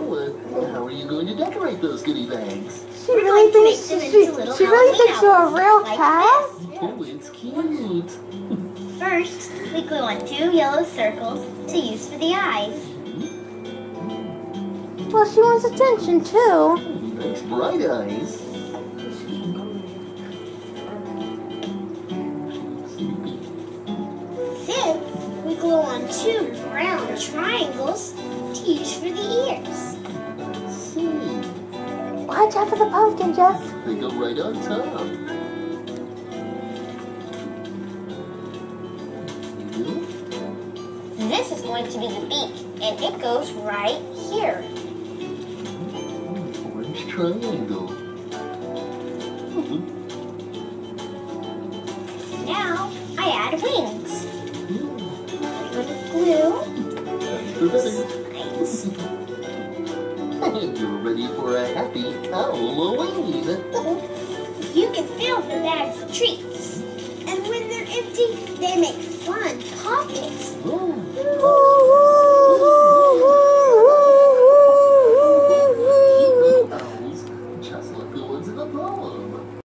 Now, uh, how are you going to decorate those goodie bags? She We're really thinks make them she, into little she really thinks you're a real like cat. this. Oh, it's cute. First, we glue on two yellow circles to use for the eyes. Well, she wants attention too. Nice bright eyes. Then, we glue on two brown triangles to use for the ears. Let's see. Watch out for the pumpkin, Jess. They go right on top. You? This is going to be the beak, and it goes right here. Mm-hmm. Orange triangle. Mm-hmm. Now, I add wings. With glue. That's the better. Nice. And you're ready for a happy Halloween. You can fill the bags with treats. And when they're empty, they make fun. Oh,